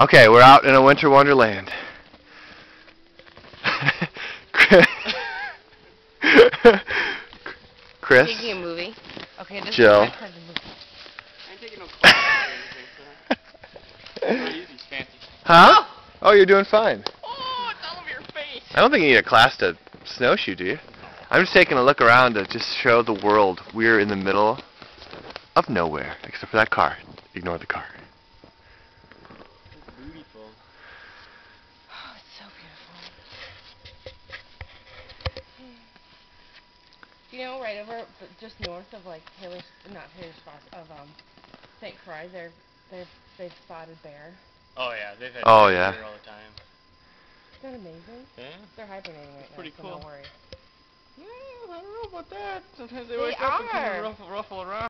Okay, we're out in a winter wonderland. Chris, Taking a movie. Okay, this Jill. is my kind of movie. I ain't taking no classes or anything, so. Not easy, fancy. huh? Oh! oh, you're doing fine. Oh, it's all over your face. I don't think you need a class to snowshoe, do you? I'm just taking a look around to just show the world we're in the middle of nowhere, except for that car. Ignore the car. Beautiful. Oh, it's so beautiful. You know, right over, just north of like Taylor's, not Taylor's Cross, of um, St. Croix, they're they've they've spotted bear. Oh yeah, they've had Oh, bears yeah. here all the time. Isn't that amazing? Yeah. They're hibernating right Pretty now, so cool. don't worry. Yeah, I don't know about that. Sometimes they, They wake up and kind of ruffle, ruffle around.